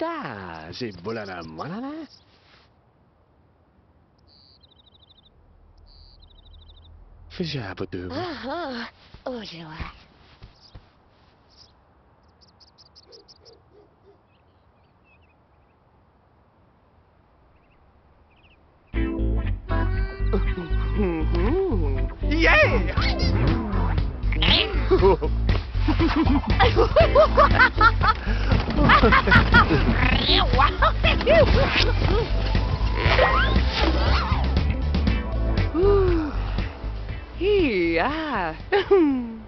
Ta, c'est bolana manana. Fija betul. Aha. Oh, Jawa. Yeah! Yeah.